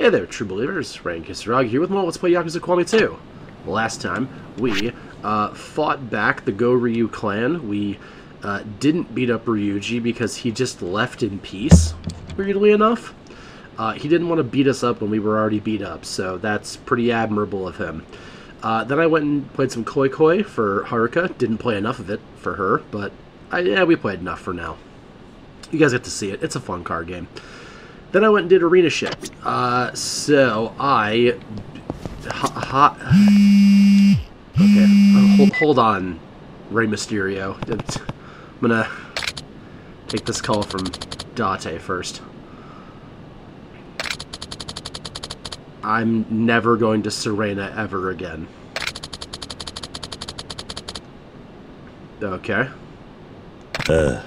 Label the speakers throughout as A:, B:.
A: Hey there, true believers. Kisaragi here with more Let's Play Yakuza Kiwami 2. Last time, we uh, fought back the Go Ryu clan. We uh, didn't beat up Ryuji because he just left in peace, weirdly enough. Uh, he didn't want to beat us up when we were already beat up, so that's pretty admirable of him. Uh, then I went and played some Koi Koi for Haruka. Didn't play enough of it for her, but I, yeah, we played enough for now. You guys get to see it. It's a fun card game. Then I went and did arena shit. Uh, so I... Ha, ha, okay, uh, hold, hold on, Rey Mysterio. I'm gonna take this call from Date first. I'm never going to Serena ever again. Okay.
B: Uh.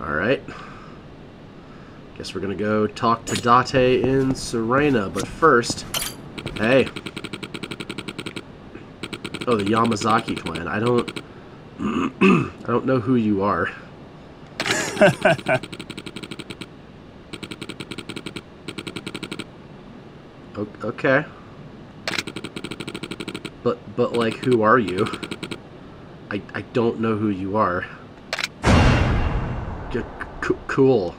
A: Alright. Guess we're gonna go talk to Date in Serena, but first... Hey. Oh, the Yamazaki clan. I don't... I don't know who you are. Okay. But, but, like, who are you? I, I don't know who you are. Cool.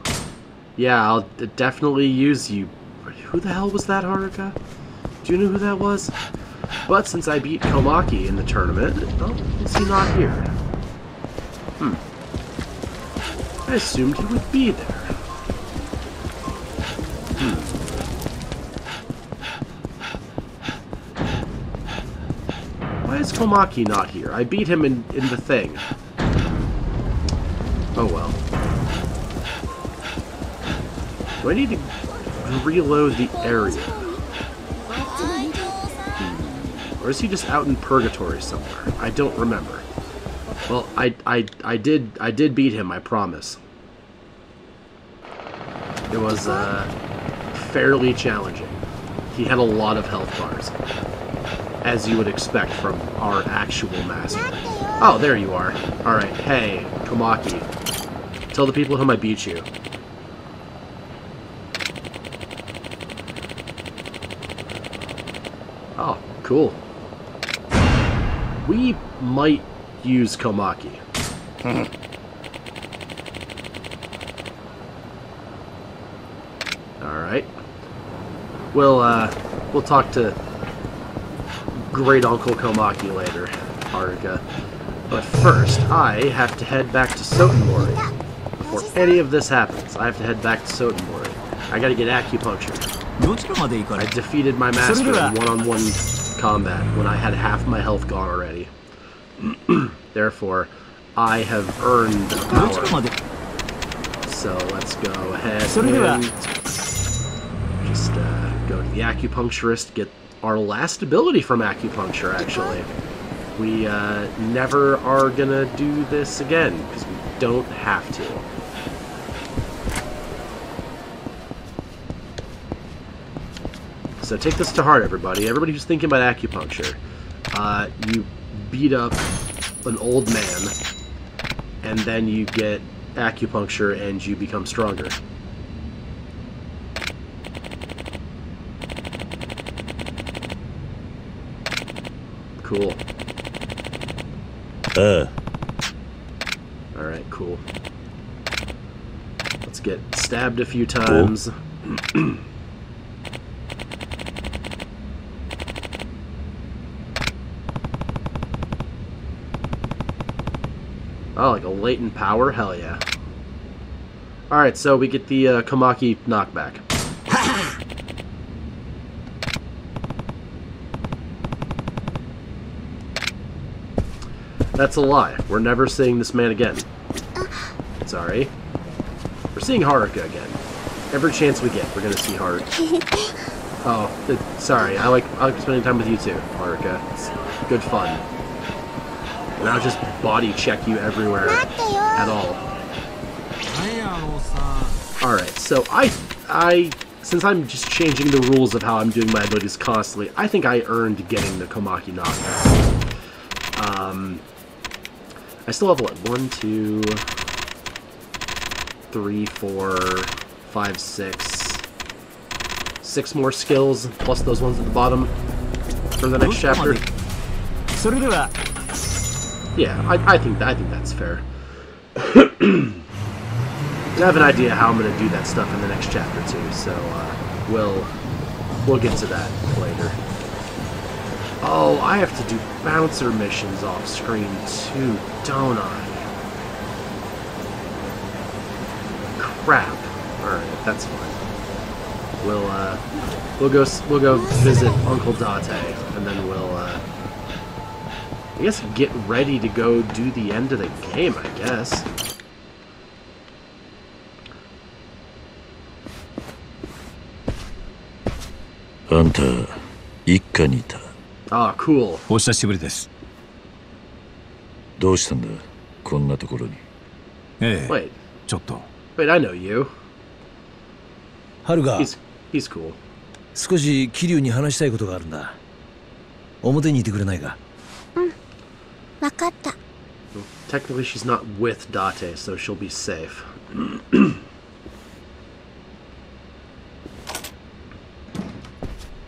A: Yeah, I'll definitely use you. Who the hell was that, Haruka? Do you know who that was? But since I beat Komaki in the tournament, oh, is he not here? Hmm. I assumed he would be there. Hmm. Why is Komaki not here? I beat him in, in the thing. Oh well. Do I need to reload the area? Hmm. Or is he just out in purgatory somewhere? I don't remember. Well, I, I, I did I did beat him, I promise. It was uh, fairly challenging. He had a lot of health bars, as you would expect from our actual master. Oh, there you are. Alright, hey, Komaki. Tell the people whom I beat you. Oh, cool. We might use Komaki. Alright. We'll, uh, we'll talk to Great Uncle Komaki later, Haruka. But first, I have to head back to Sotenbori. Before any of this happens, I have to head back to Sotenbori. I gotta get acupuncture. I defeated my master in one-on-one -on -one combat when I had half my health gone already. Therefore, I have earned the power. So let's go ahead and just uh, go to the acupuncturist, get our last ability from acupuncture, actually. We uh, never are gonna do this again, because we don't have to. So take this to heart, everybody. Everybody who's thinking about acupuncture. Uh, you beat up an old man, and then you get acupuncture and you become stronger. Cool.
B: Uh.
A: Alright, cool. Let's get stabbed a few times. Cool. Oh, like a latent power? Hell yeah. Alright, so we get the uh, Komaki knockback. That's a lie. We're never seeing this man again. Sorry. We're seeing Haruka again. Every chance we get, we're gonna see Haruka. Oh, sorry. I like I like spending time with you too, Haruka. It's good fun. And I'll just body check you everywhere at all. Alright, so I, I, since I'm just changing the rules of how I'm doing my abilities constantly, I think I earned getting the Komaki knockback. Um, I still have, what, one, two, three, four, five, six, six more skills plus those ones at the bottom for the next chapter. Yeah, I, I think I think that's fair. I have an idea how I'm going to do that stuff in the next chapter too, so uh, we'll we'll get to that later. Oh, I have to do bouncer missions off screen too, don't I? Crap. All right, that's fine. We'll uh, we'll go we'll go visit Uncle Date, and then we'll. Uh, I guess get ready to go do the end of the game. I guess.
B: あんた一家にいた
A: Ah, cool.
C: お久しぶりです
B: どうしたんだこんなところに
C: ええ
A: Wait,
C: ちょっと
A: wait, I know you.
D: ハルが
A: He's he's cool.
D: 少し桐生に話したいことがあるんだ表にいてくれないか
E: わかった。
A: Technically, she's not with Date, so she'll be safe.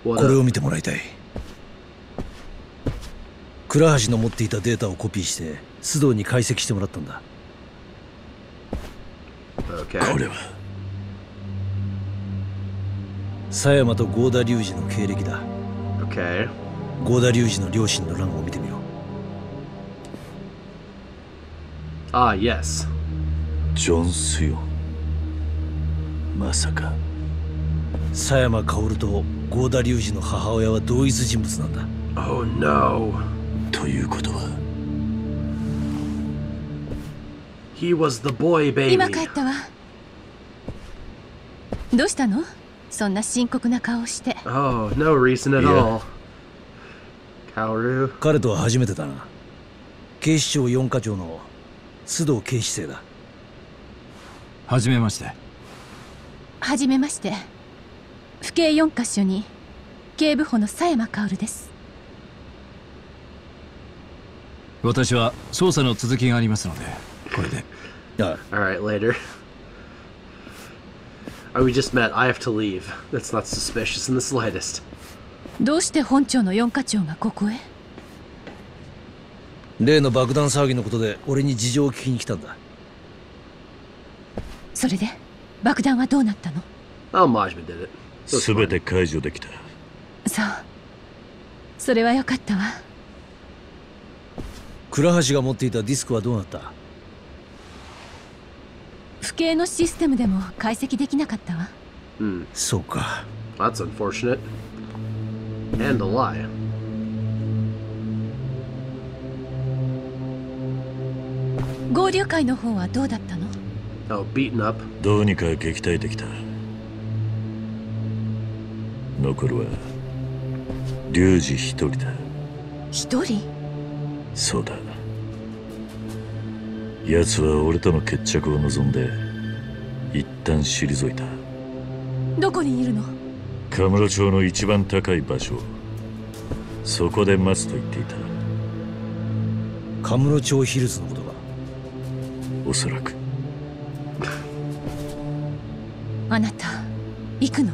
D: これ?を見てもらいたい倉橋の持っていたデータをコピーして須藤に解析してもらったんだ
A: Okay.
B: これは
D: 狭山と合田隆二の経歴だ
A: Okay.
D: 合田隆二の両親の欄を見てみろ
A: Ah, yes.
B: ジョン・スヨンまさか
D: 狭山薫と合田隆二の母親は同一人物なんだ
A: Oh no.
B: ということは
A: He was the boy
F: 今
A: baby.
F: 帰ったわどうしたのそんな深刻な顔をして
A: Oh, no reason at
B: Yeah.
A: all. Kaoru.
D: 彼とは初めてだな警視庁四課長の 須藤警視正だ
C: はじめまして
F: はじめまして府警4カ所に警部補の佐山薫です
C: 私は捜査の続きがありますのでこれで
D: あ
A: Alright, later. Oh, we just met. I have to leave. That's not suspicious in the slightest.
F: どうして本庁の4課長がここへ
D: 例の爆弾騒ぎのことで俺に事情を聞きに来たんだ
F: それで爆弾はどうなったの
A: ？Oh, it. So it's
B: 全
A: fine.
B: て解除できた
F: そうそれはよかったわ
D: 倉橋が持っていたディスクはどうなった？
F: 府警のシステムでも解析できなかったわ
A: Hmm.
D: そうか
A: That's unfortunate. And a lie.
F: 合流会の方はどうだったの
A: ？Oh, beaten up.
B: どうにか撃退できた。残るはリュウジ一人だ。
F: 一人？
B: そうだ。奴は俺との決着を望んで一旦退いた。
F: どこにいるの？
B: カムロ町の一番高い場所そこで待つと言っていた。
D: カムロ町ヒルズのこと。か
B: おそらく。
F: あなた行くの？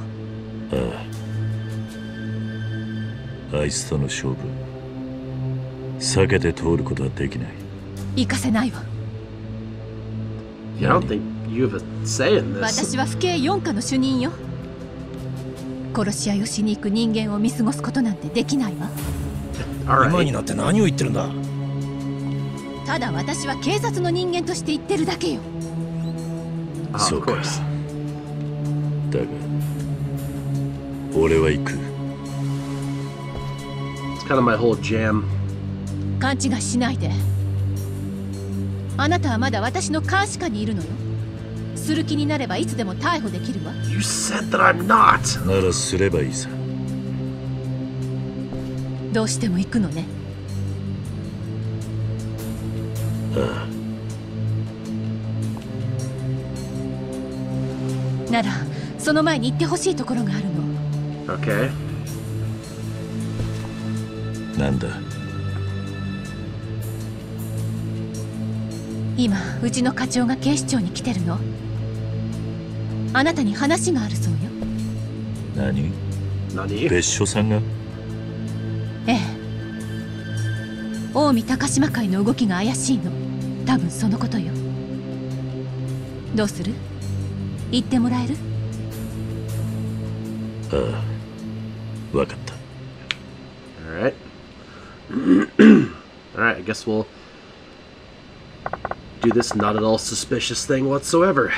B: あいつとの勝負。避けて通ることはできない。
F: 行かせないわ。
A: I don't think you have a say in this.
F: 私は府警4課の主任よ。殺し合いをしに行く人間を見過ごすことなんてできないわ。
D: 今に.なって何を言ってるんだ？
F: ただ私は警察の人間として言ってるだけよ。
A: Ah,
B: そうか.だが俺は行く。
A: It's kind of my whole jam.
F: 勘違いしないで。あなたはまだ私の監視下にいるのよ。する気になればいつでも逮捕できるわ。
A: You said that I'm not.
B: ならすればいいさ。
F: どうしても行くのねならその前に行ってほしいところがあるの。
A: Okay.
B: なんだ？
F: 今うちの課長が警視庁に来てるの。あなたに話があるそうよ。
B: 何
A: ？Nani?
B: 別所さんが？
F: ええ近江高島会の動きが怪しいの多分そのことよどうする言ってもらえる
B: ああわかった
A: Alright. Alright, I guess we'll do this not at all suspicious thing whatsoever.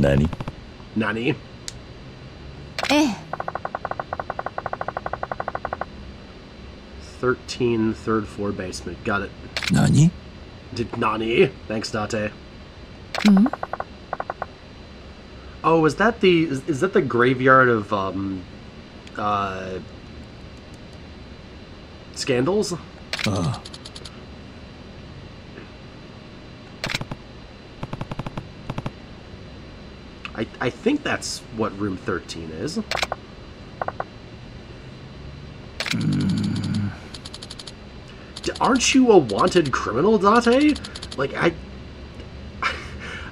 B: 何
A: Nani?
F: え
A: 13, third floor basement. Got it.
C: Nani?
A: Did Nani? Thanks, Date.
F: Mm hmm
A: Oh, is that the is, is that the graveyard of um, uh, scandals?
C: Uh.
A: I I think that's what room thirteen is. aren't you a wanted criminal, Date? Like, I...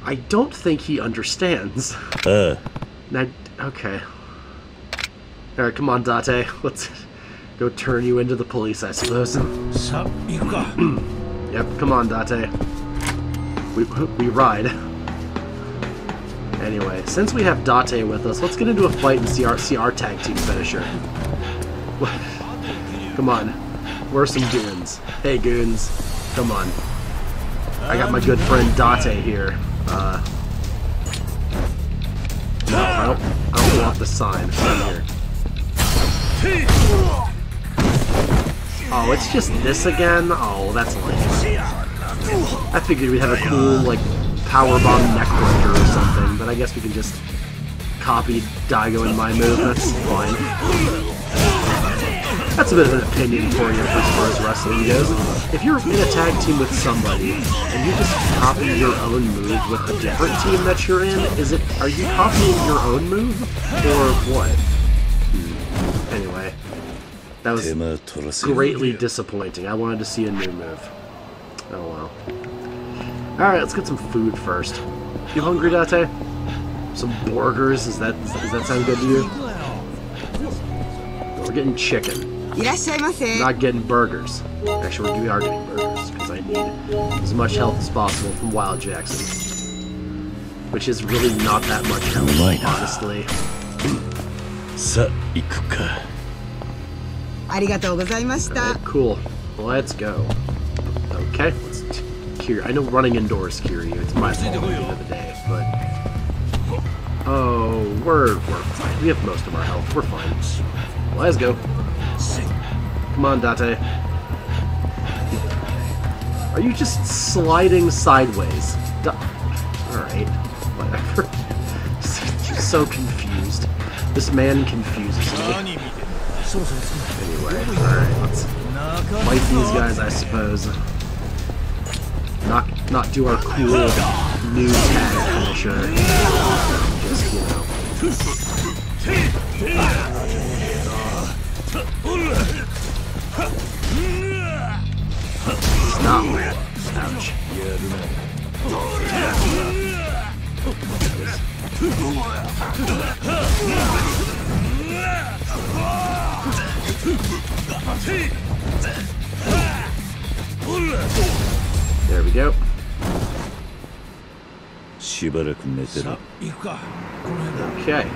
A: I don't think he understands.
B: Uh.
A: Now, okay. Alright, come on, Date. Let's go turn you into the police, I suppose.
D: Sup, Yuka?
A: yep, come on, Date. We, we ride. Anyway, since we have Date with us, let's get into a fight and see our, see our tag team finisher. Come on. We're some dude? Hey, goons, come on. I got my good friend Date here. Uh, no, I don't. I don't want the sign. Here. Oh, it's just this again? Oh, that's lame. I figured we'd have a cool, like, powerbomb neckbreaker or something, but I guess we can just copy Daigo and my move. That's fine that's a bit of an opinion for you as far as wrestling goes. If you're in a tag team with somebody and you just copy your own move with a different team that you're in, is it are you copying your own move or what? Anyway, that was greatly disappointing. I wanted to see a new move. Oh well. All right, let's get some food first. You hungry, Date? Some burgers? Is that does that sound good to you? We're getting chicken.
G: I'm
A: not getting burgers. Actually, we are getting burgers because I need as much health as possible from Wild Jackson, which is really not that much health, honestly. Right, cool. Let's go. Okay, let's Kiryu. I know running indoors, Kiryu. It's my fault at the end of the day, but. Oh, we're, we're fine. We have most of our health. We're fine. Let's go. Come on, Date. Are you just sliding sideways? Da- All right, whatever. so confused. This man confuses me. Anyway, alright, fight these guys, I suppose. Not not do our cool new tag finisher. Just, you know. There we go.
B: しばらく寝てろ
D: 行くかこの辺だ
A: Okay.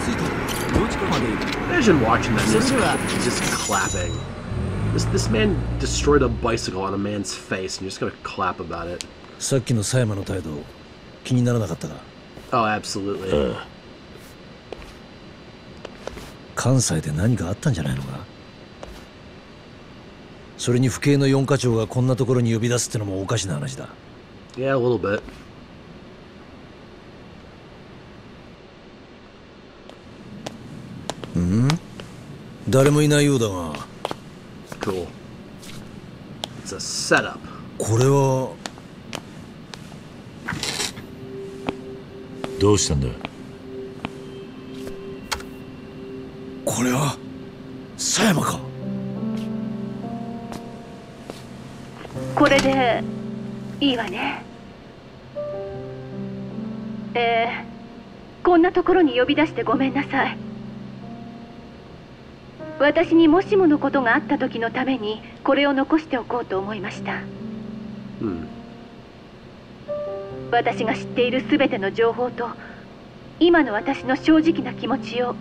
D: ついて るどっちかまでいい
A: Imagine watching that just, just clapping. This this man destroyed a bicycle on a man's face, and you're just gonna clap about it.
D: さっきの狭山の態度気にならなかったか
A: Oh, absolutely.
B: ああ
D: 関西で何かあったんじゃないのかそれに府警の四課長がこんなところに呼び出すってのもおかしな話だ
A: Yeah, a little bit.
D: 誰もいないようだが。
A: Cool. It's a setup.
D: これは。
B: どうしたんだ？
D: これは。狭山か。
H: これで。いいわね。
F: えー、こんなところに呼び出してごめんなさい私にもしものことがあった時のためにこれを残しておこうと思いました
A: Hmm.
F: 私が知っている全ての情報と今の私の正直な気持ちを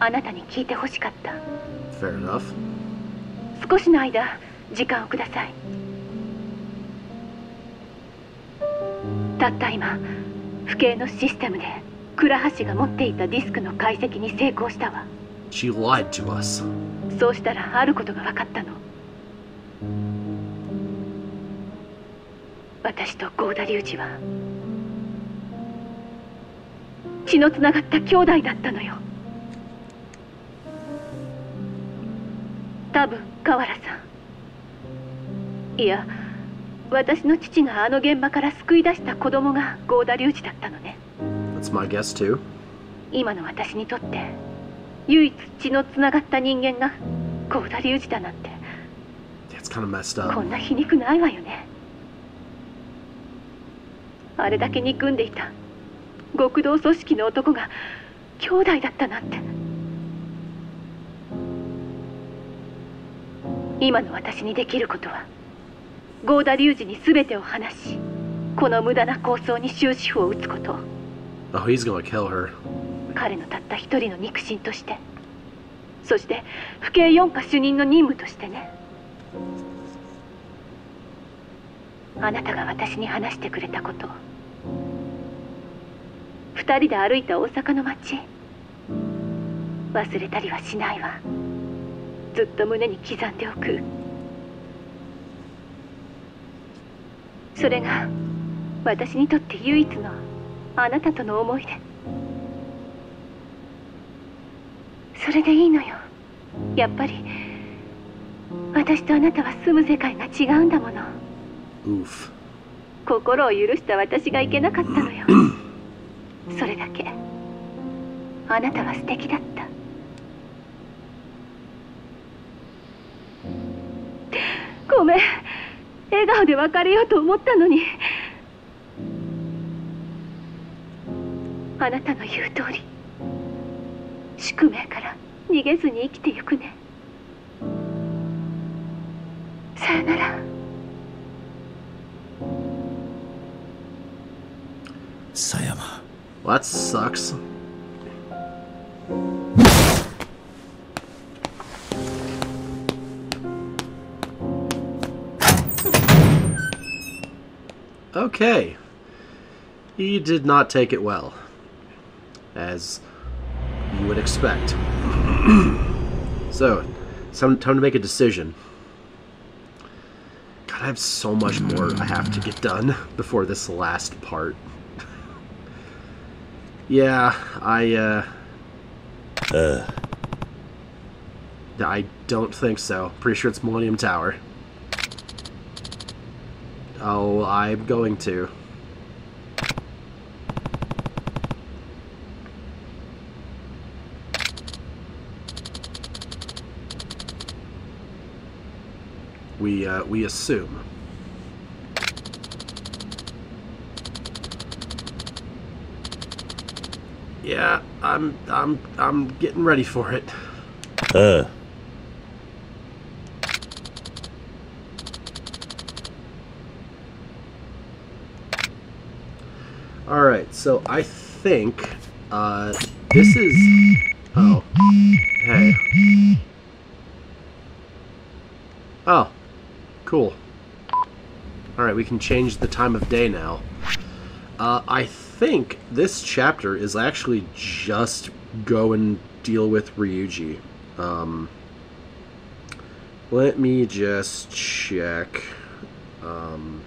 F: あなたに聞いてほしかった
A: Fair enough.
F: 少しの間時間をくださいたった今不敬のシステムで倉橋が持っていたディスクの解析に成功したわ
A: She lied to us.
F: そうしたらあることが分かったの私と郷田隆二は血のつながった兄弟だったのよ多分河原さんいや私の父があの現場から救い出した子供が郷田隆二だったのね
A: That's my guess too.
F: 今の私にとって唯一血のつながった人間が郷田隆二だなんて
A: It's kind of messed
F: こ
A: up.
F: んな皮肉ないわよねあれだけ憎んでいた極道組織の男が兄弟だったなんて今の私にできることは郷田隆二に全てを話しこの無駄な構想に終止符を打つこと
A: Oh, he's gonna kill her.
F: 彼のたった一人の肉親として。そして府警四課主任の任務としてね。あなたが私に話してくれたこと二人で歩いた大阪の街。忘れたりはしないわ。ずっと胸に刻んでおく。それが私にとって唯一のあなたとの思い出。それでいいのよ。やっぱり。私とあなたは住む世界が違うんだもの.心を許した私がいけなかったのよ。それだけ。あなたは素敵だった。ごめん。笑顔で別れようと思ったのに。あなたの言う通り宿命から逃げずに生きてゆくねさよなら
D: 狭山
A: Well, that sucks. Okay. He did not take it well. As you would expect. so, some time to make a decision. God, I have so much more I have to get done before this last part. Yeah, I, uh...
D: Uh.
A: I don't think so. Pretty sure it's Millennium Tower. Oh, I'm going to. We, uh, we assume. Yeah, I'm, I'm, I'm getting ready for it.
D: ああ
A: All right, so I think uh, this is. Oh, hey. Oh, cool. All right, we can change the time of day now. Uh, I think this chapter is actually just go and deal with Ryuji. Um, let me just check. Um,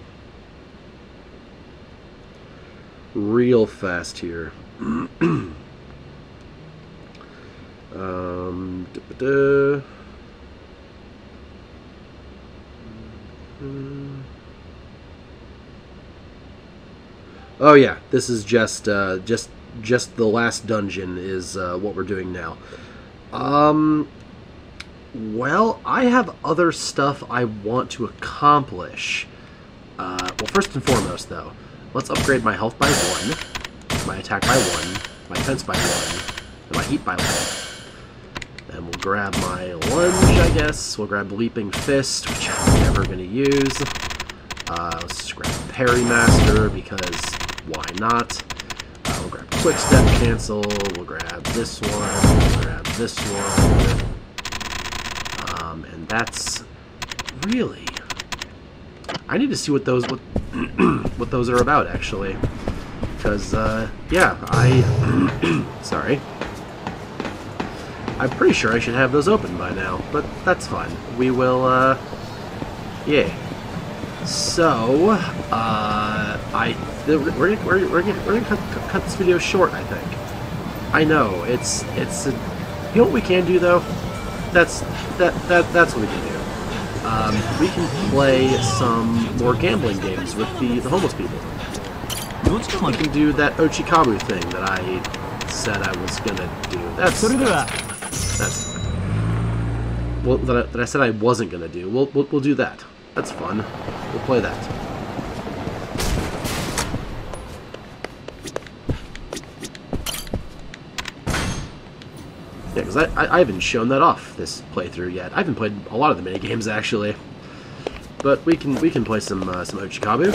A: real fast here. um. Oh yeah, this is just uh, just just the last dungeon is uh, what we're doing now. Um, well, I have other stuff I want to accomplish. Uh, well, first and foremost, though, let's upgrade my health by one. my attack by one, my defense by one, and my heat by one. And we'll grab my lunge, I guess. We'll grab Leaping Fist, which I'm never going to use. Uh, let's grab Parry Master, because why not? Uh, we'll grab Quick Step Cancel, we'll grab this one, we'll grab this one. Um, and that's really... I need to see what those what, what those are about, actually. Because, uh, yeah, I... sorry. I'm pretty sure I should have those open by now, but that's fine. We will, uh... Yeah. So, uh, I we're gonna, we're, we're gonna, we're gonna cut, cut this video short, I think. I know it's it's a, you know what we can do though. That's that that that's what we can do. Um, we can play some more gambling games with the, the homeless people. We can do that Oicho-Kabu thing that I said I was gonna do. That's
C: that's,
A: that's well that I, that I said I wasn't gonna do. We'll we'll, we'll do that. That's fun. We'll play that. Yeah, because I, I, I haven't shown that off this playthrough yet. I haven't played a lot of the mini games actually, but we can we can play some uh, some Oicho-Kabu.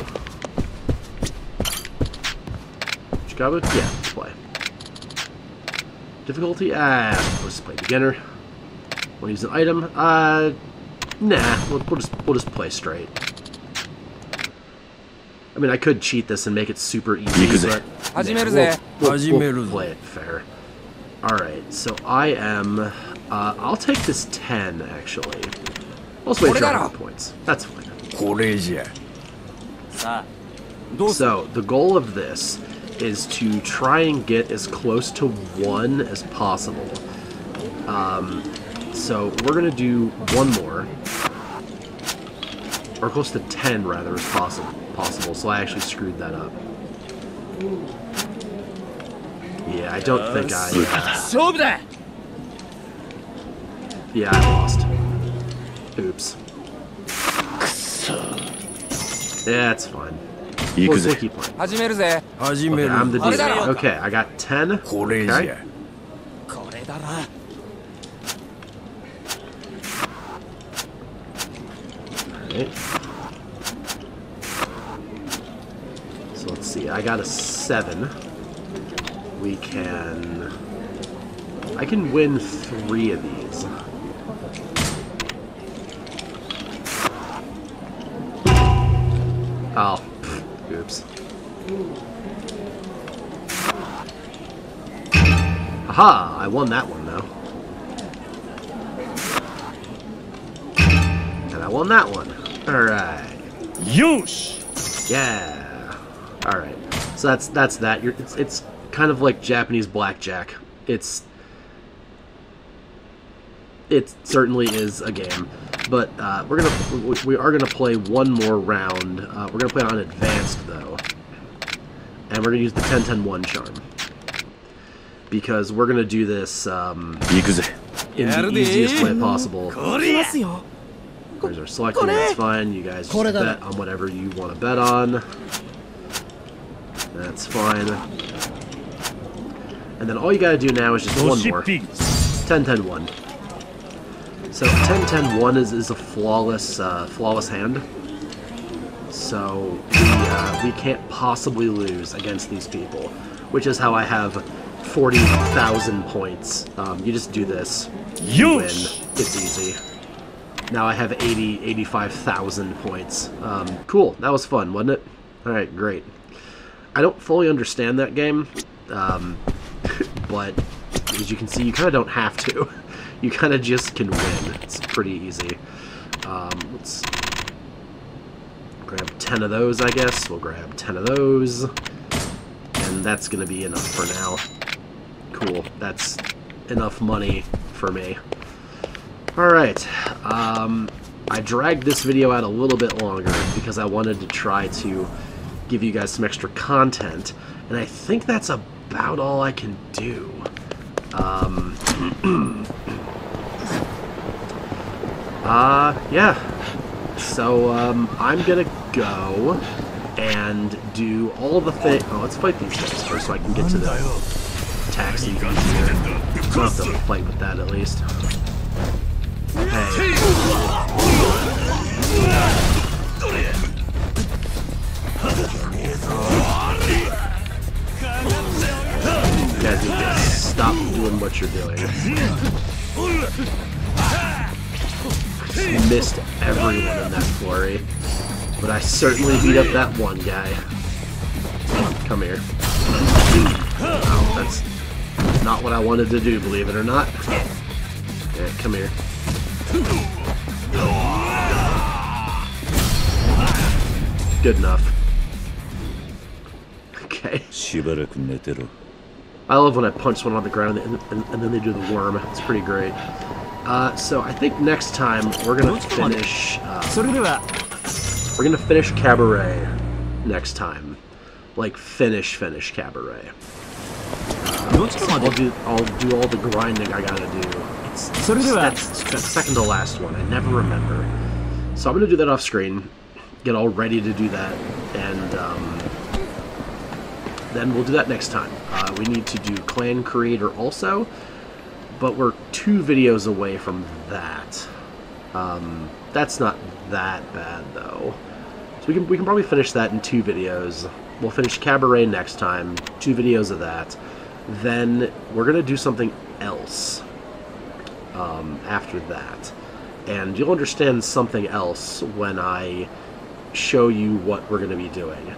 A: Oicho-Kabu, yeah, let's play. Difficulty, ah, let's play beginner. To use an item? Uh, nah, we'll, we'll just we'll just play straight. I mean, I could cheat this and make it super easy, but yeah, we'll, we'll, we'll, play it fair. Alright, so I am... Uh, I'll take this 10, actually. Also, wait the points. That's fine. So, the goal of this is to try and get as close to 1 as possible. Um, so, we're going to do one more. Or close to 10, rather, as possible possible, so I actually screwed that up. Yeah, I don't think I... Uh,
D: yeah,
A: yeah I lost. Oops. Yeah, it's fine. You
D: can
A: keep playing. Okay, I'm the dealer. Okay, I got 10. Okay. So let's see, I got a 7. We can... I can win three of these. Oh, pff, oops. Aha! I won that one, though. And I won that one. Alright.
D: よし
A: Yeah. All right. So that's that's that. You're, it's it's kind of like Japanese blackjack. It's it certainly is a game, but uh, we're gonna we are gonna play one more round. Uh, we're gonna play on advanced though, and we're gonna use the 10 10 1 charm because we're gonna do this um, in the easiest way possible. There's our selecting. That's fine. You guys bet on whatever you want to bet on. That's fine. And then all you gotta do now is just one more. 10 10 1. So 10 10 1 is, is a flawless, uh, flawless hand. So we, uh, we can't possibly lose against these people, which is how I have 40,000 points. Um, you just do this. You win. It's easy. Now I have 80, 85,000 points. Um, cool. That was fun, wasn't it? All right, great. I don't fully understand that game, um, but as you can see, you kind of don't have to. You kind of just can win. It's pretty easy. Um, let's grab 10 of those, I guess. We'll grab 10 of those. And that's going to be enough for now. Cool. That's enough money for me. Alright. Um, I dragged this video out a little bit longer because I wanted to try to give you guys some extra content. And I think that's about all I can do. Um, uh, yeah. So, um, I'm gonna go and do all the thing. Oh, let's fight these guys first so I can get to the taxi easier. I'll have to fight with that at least. Hey. What you're doing. Missed everyone in that flurry. But I certainly beat up that one guy. Come here. That's not what I wanted to do, believe it or not. Yeah, come here. Good enough. Okay. I love when I punch someone on the ground and, and, and then they do the worm. It's pretty great. Uh, so I think next time we're gonna finish. We're gonna finish cabaret next time, like finish finish cabaret.
C: Uh, so
A: I'll do I'll do all the grinding I gotta do. It's,
C: it's
A: that's, that's second to last one. I never remember. So I'm gonna do that off screen. Get all ready to do that and. Um, then we'll do that next time. Uh, we need to do Clan Creator also, but we're two videos away from that. Um, that's not that bad though. So we can we can probably finish that in two videos. We'll finish Cabaret next time. Two videos of that. Then we're gonna do something else um, after that, and you'll understand something else when I show you what we're gonna be doing.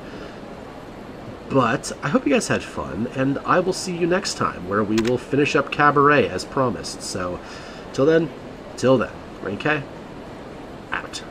A: But I hope you guys had fun, and I will see you next time where we will finish up Cabaret as promised. So, till then, till then, Rayne K, out.